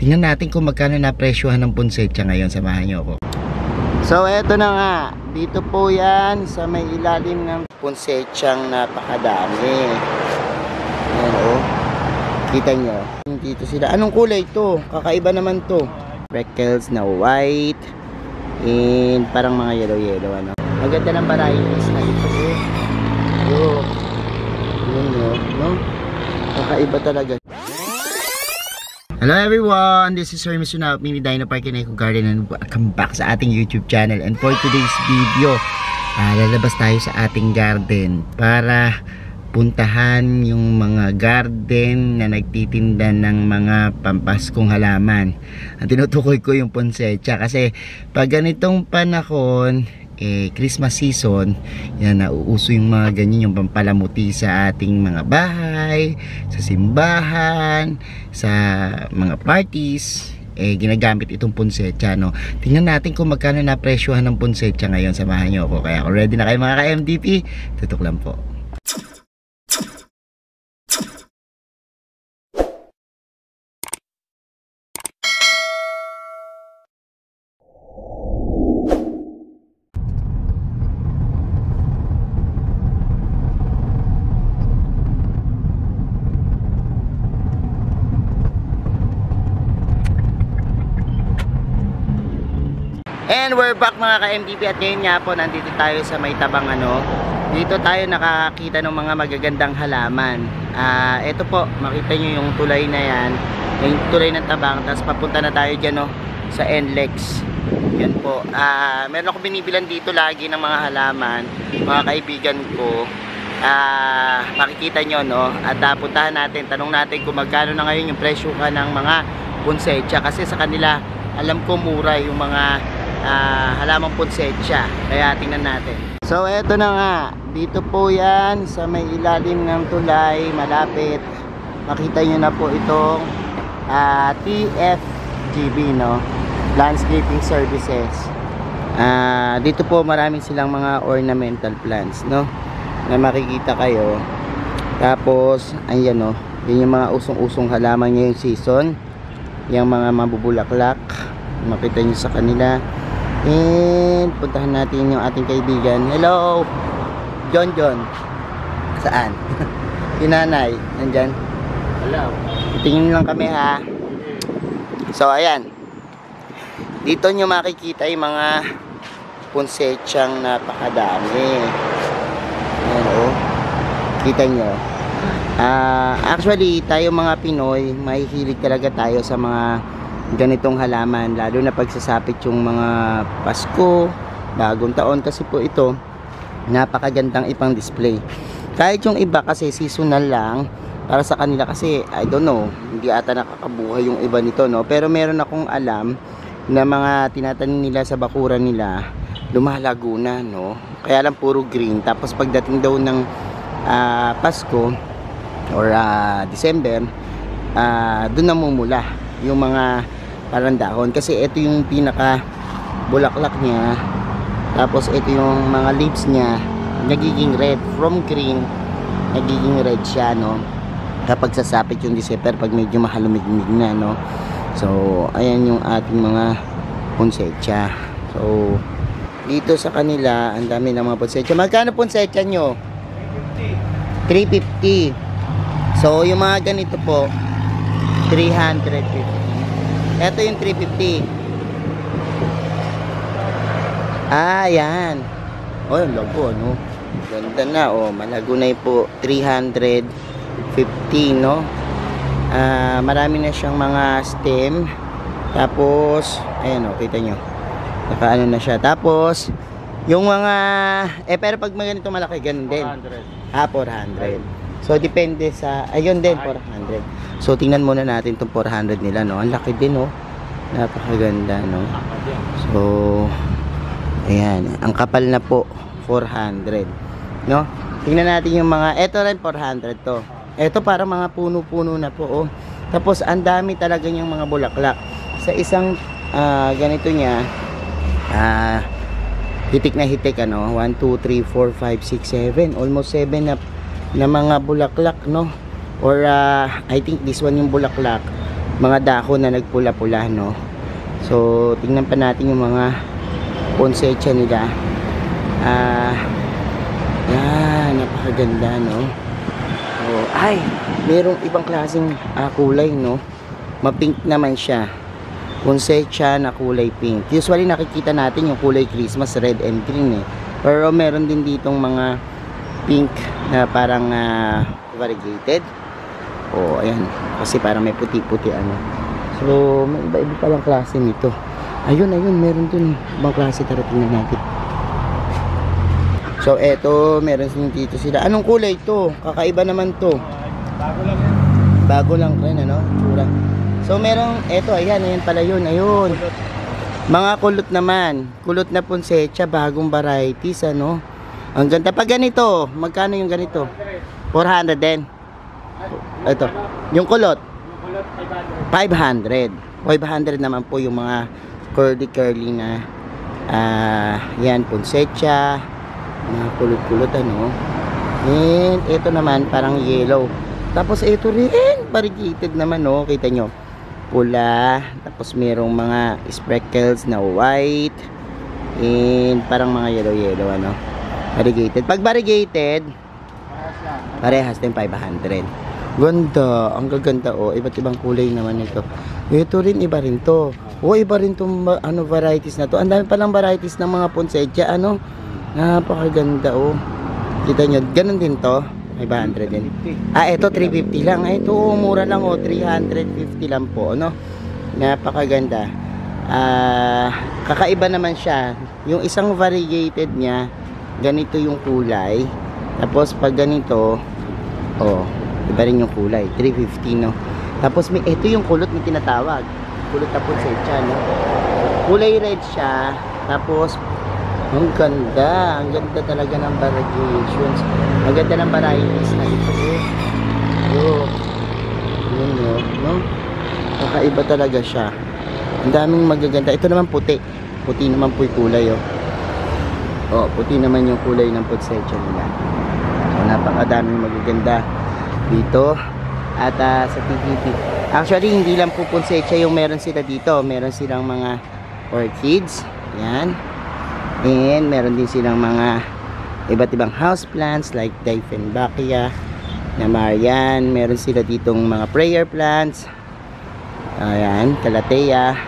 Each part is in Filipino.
Tingnan natin kung magkano na presyohan ng ponsetsa ngayon. Samahan niyo ako. So, eto na nga. Dito po yan sa may ilalim ng ponsetsang napakadami. Ayan o. Kita nyo. Dito sila. Anong kulay to? Kakaiba naman to. Freckles na white. And parang mga yellow-yellow ano. Maganda ng varieties na ito. Oh. Oh. Yun no. no? Kakaiba talaga. Hello everyone! This is Sir Mr. Mini Dino Park in Eco Garden and welcome back sa ating YouTube channel. And for today's video, uh, lalabas tayo sa ating garden para puntahan yung mga garden na nagtitinda ng mga pampaskong halaman. Ang tinutukoy ko yung ponsetsa kasi pag ganitong panahon, eh, Christmas season, yan, nauuso yung mga ganyan, yung pampalamuti sa ating mga bahay, sa simbahan, sa mga parties, eh, ginagamit itong ponsetsa, no? Tingnan natin kung magkano na presyohan ng ponsetsa ngayon. Samahan nyo ako. Kaya kung ready na kayo mga ka-MDP, tutok lang po. And we're back mga ka-MDP at ngayon nga po nandito tayo sa may tabang ano. Dito tayo nakakita ng mga magagandang halaman. Ah, ito po, makita nyo yung tulay na yan. Yung tulay ng tabang. Tapos papunta na tayo dyan no, sa NLEX. Yan po. Ah, meron ako binibilan dito lagi ng mga halaman. Mga kaibigan ko. Ah, makikita nyo no. At ah, puntahan natin, tanong natin kung magkano na ngayon yung presyo ka ng mga ponsetsa. Kasi sa kanila, alam ko mura yung mga uh, halamang ponsetsa. Kaya tingnan natin. So eto na nga, dito po yan sa may ilalim ng tulay, malapit. Makita nyo na po itong uh, TFGB, no? Landscaping Services. Uh, dito po maraming silang mga ornamental plants, no? Na makikita kayo. Tapos, ayan no, yun yung mga usong-usong halaman ngayong season. Yung mga mabubulaklak. Makita nyo sa kanila. And puntahan natin yung ating kaibigan. Hello! John John. Saan? yung nanay. Nandyan. Hello. Tingin lang kami ha. So ayan. Dito nyo makikita yung mga ponsetsang napakadami. Ayan o. Oh. Kita nyo. Uh, actually, tayo mga Pinoy, mahihilig talaga tayo sa mga ganitong halaman lalo na pagsasapit yung mga Pasko bagong taon kasi po ito napakagandang ipang display. Kahit yung iba kasi seasonal lang para sa kanila kasi I don't know hindi ata nakakabuhay yung iba nito no? Pero meron akong alam na mga tinatanim nila sa bakuran nila lumalago na no? Kaya lang puro green. Tapos pagdating daw ng uh, Pasko or uh, December uh, doon namumula yung mga parang dahon. Kasi ito yung pinaka bulaklak niya. Tapos ito yung mga leaves niya. Nagiging red. From green nagiging red siya no? Kapag sasapit yung December pag medyo mahalumigmig na no? So ayan yung ating mga ponsetsa so dito sa kanila ang dami ng mga ponsetsa magkano ponsetsa nyo? 350 so yung mga ganito po 350 ito yung 350. Ah, yan. Oh, yung logo, no? Ganda na, oh. Malago na po. 350, no? Ah, marami na siyang mga stem. Tapos, ayan, oh, kita nyo. Nakaano na siya. Tapos, yung mga, eh, pero pag ganito malaki, ganun din. 400. Ah, 400. So, depende sa, ayun din, 400. So, tingnan muna natin itong 400 nila, no? Ang laki din, no? Napakaganda, no? So, ayan. Ang kapal na po, 400. No? Tingnan natin yung mga, eto rin 400 to. Eto para mga puno-puno na po, oh. Tapos, ang dami talaga yung mga bulaklak. Sa isang uh, ganito niya, ah, uh, hitik na hitik, ano? 1, 2, 3, 4, 5, 6, 7. Almost 7 na na mga bulaklak no or uh, I think this one yung bulaklak mga dahon na nagpula-pula, no? So, tingnan pa natin yung mga ponsecha nila. Ah, yan, napakaganda, no? Oh, ay, merong ibang klaseng ah, kulay, no? Mapink naman siya. Ponsecha na kulay pink. Usually nakikita natin yung kulay Christmas, red and green eh. Pero meron din ditong mga pink na parang ah, variegated. Oh, ayan. Kasi parang may puti-puti ano. So, may iba-iba palang klase nito. Ayun, ayun, meron dun ibang klase. Tara, tingnan natin. So, eto, meron din dito sila. Anong kulay to? Kakaiba naman to. Bago lang yan. Bago lang rin, ano? Tsura. So, merong, eto, ayan, ayan pala yun, ayun. Mga kulot naman. Kulot na ponsecha, bagong varieties, ano? Ang ganda. Pag ganito, magkano yung ganito? 400 din. Ito. Yung kulot, Yung kulot 500. 500. 500 naman po yung mga curly-curly na ah, yan, ponsecha, mga kulot-kulot, ano? And ito naman, parang yellow. Tapos ito rin, variegated naman, no? Kita nyo. Pula, tapos merong mga sprinkles na white, and parang mga yellow-yellow, ano? Variegated. Pag variegated, Parehas din 500. Ganda. Ang gaganda oh. Iba't ibang kulay naman ito. Ito rin iba rin to. Oh, iba rin tong ano varieties na to. Ang dami palang varieties ng mga poinsettia ano. Napakaganda oh. Kita nyo, ganun din to. 500 din. Ah, ito 350 lang. Ah, Ito oh, mura lang oh. 350 lang po, ano. Napakaganda. Ah, kakaiba naman siya. Yung isang variegated niya, ganito yung kulay. Tapos pag ganito, oh, iba rin yung kulay. 350 no. Tapos may ito yung kulot na tinatawag. Kulot na poinsettia no. Kulay red siya. Tapos ang ganda. Ang ganda talaga ng variations. Ang ganda ng varieties na ito. Oh. Oh. Yun no. no? Kakaiba talaga siya. Ang daming magaganda. Ito naman puti. Puti naman po yung kulay oh. Oh, puti naman yung kulay ng poinsettia nila. So, napakadaming magaganda dito at ah, sa TTT. Actually, hindi lang po poinsettia yung meron sila dito. Meron silang mga orchids. Yan. And meron din silang mga iba't ibang house plants like Dieffenbachia na Marian. Meron sila ditong mga prayer plants. Ayan, Calathea.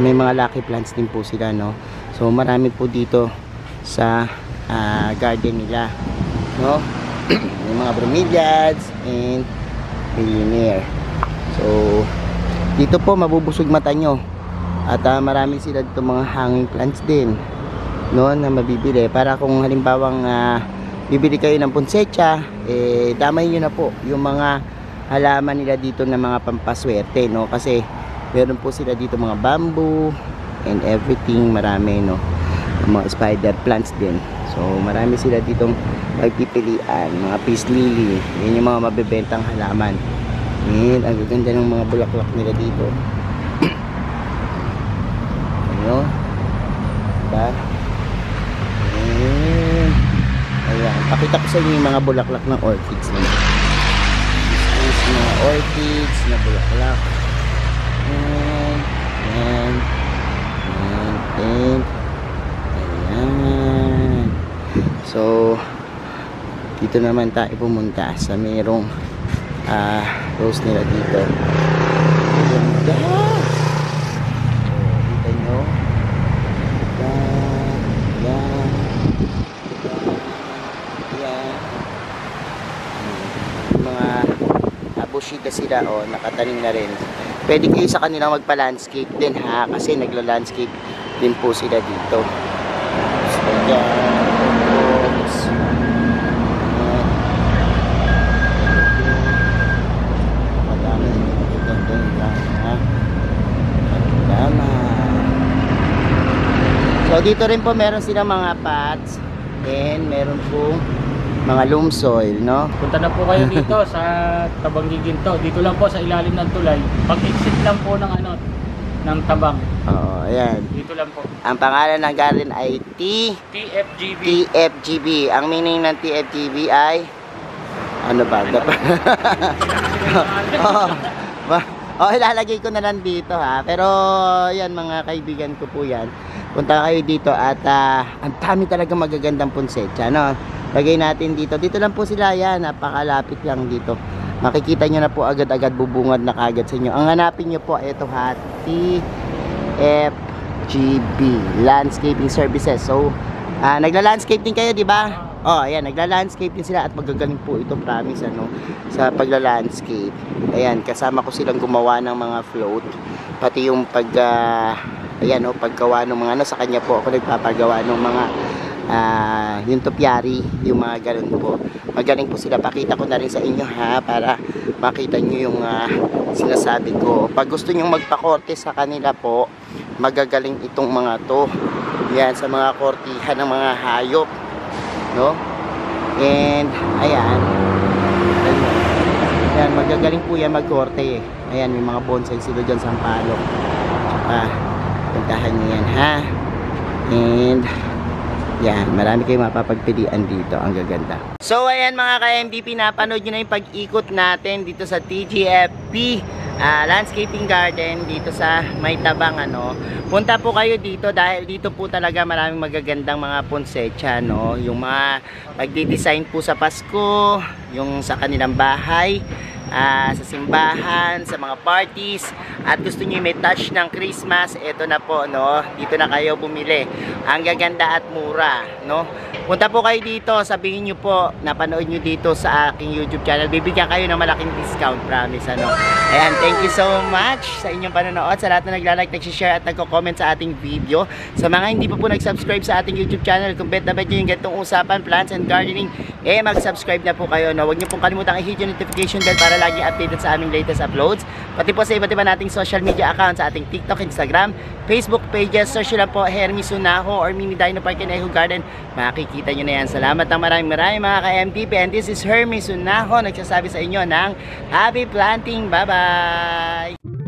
May mga lucky plants din po sila, no? So, marami po dito sa ah, garden nila, no? May mga bromeliads and millionaire. So, dito po mabubusog mata nyo. At ah, marami sila dito mga hanging plants din, no? Na mabibili. Para kung halimbawang ah, bibili kayo ng poinsettia, eh, damay nyo na po yung mga halaman nila dito na mga pampaswerte no kasi meron po sila dito mga bamboo and everything marami no mga spider plants din so marami sila ditong pagpipilian mga peace lily yan yung mga mabebentang halaman yan ang gaganda ng mga bulaklak nila dito ano diba Ayan. Ayan. Pakita ko sa inyo yung mga bulaklak ng orchids nila is mga orchids na bulaklak. Ayan. Ayan. Ayan. Pink. Ayan. So, dito naman tayo pumunta sa merong ah, rose nila dito. Ganda! Oh, kita nyo? Ayan. Yung mga uh, bushida sila o nakatanim na rin. Pwede kayo sa kanila magpa-landscape din ha kasi nagla-landscape din po sila dito. Yan. Tapos, ayan. Madami yung lang, ha. Tama. So dito rin po meron silang mga pots and meron po mga loam soil, no? Punta na po kayo dito sa Tabang Giginto. Dito lang po sa ilalim ng tulay. Pag-exit lang po ng ano, ng Tabang. Oo, ayan. Dito lang po. Ang pangalan ng garden ay T TFGB. TFGB. Ang meaning ng TFGB ay ano ba? Dap- oh, ba- O, ilalagay ko na lang dito ha. Pero, yan mga kaibigan ko po yan. Punta kayo dito at ah, ang dami talaga magagandang punsetsa, no? Lagay natin dito. Dito lang po sila yan. Napakalapit lang dito. Makikita nyo na po agad-agad bubungad na kagad sa inyo. Ang hanapin nyo po, ito ha. TFGB Landscaping Services. So, ah, nagla-landscape din kayo, di ba? Oh, ayan, nagla-landscape din sila at magagaling po ito, promise, ano, sa pagla-landscape. Ayan, kasama ko silang gumawa ng mga float, pati yung pag, ah, ayan, oh, paggawa ng mga, ano, sa kanya po ako nagpapagawa ng mga, ah, yung topyari, yung mga ganun po. Magaling po sila, pakita ko na rin sa inyo, ha, para makita nyo yung ah, sinasabi ko. Pag gusto nyo magpakorte sa kanila po, magagaling itong mga to. Yan, sa mga kortihan ng mga hayop no? And ayan. Ayan. Magagaling po yan magkorte eh. Ayan, may mga bonsai sila dyan sa Ampalo. Tsaka, puntahan nyo yan ha. And, yan, marami kayong mapapagpilian dito. Ang gaganda. So, ayan mga ka-MDP, napanood nyo na yung pag-ikot natin dito sa TGFP ah, Landscaping Garden dito sa Maytabang ano. Punta po kayo dito dahil dito po talaga maraming magagandang mga ponsetsa no. Yung mga magdi-design po sa Pasko, yung sa kanilang bahay, ah, sa simbahan, sa mga parties at gusto niyo may touch ng Christmas, eto na po no. Dito na kayo bumili. Ang gaganda at mura, no. Punta po kayo dito, sabihin niyo po, napanood niyo dito sa aking YouTube channel. Bibigyan kayo ng malaking discount, promise ano. Ayan, thank you so much sa inyong panonood, sa lahat na nagla-like, nag-share at nagko-comment sa ating video. Sa mga hindi pa po nag-subscribe sa ating YouTube channel, kung bet na bet nyo yung ganitong usapan, plants and gardening, eh mag-subscribe na po kayo. No? Huwag niyo pong kalimutang i-hit yung notification bell para lagi updated sa aming latest uploads. Pati po sa iba't iba nating social media accounts sa ating TikTok, Instagram, Facebook pages. Search lang po Hermes Sunaho or Mini Dino Park and Echo Garden. Makikita nyo na yan. Salamat ng maraming maraming mga ka-MTP. And this is Hermes Sunaho nagsasabi sa inyo ng Happy Planting. Bye-bye!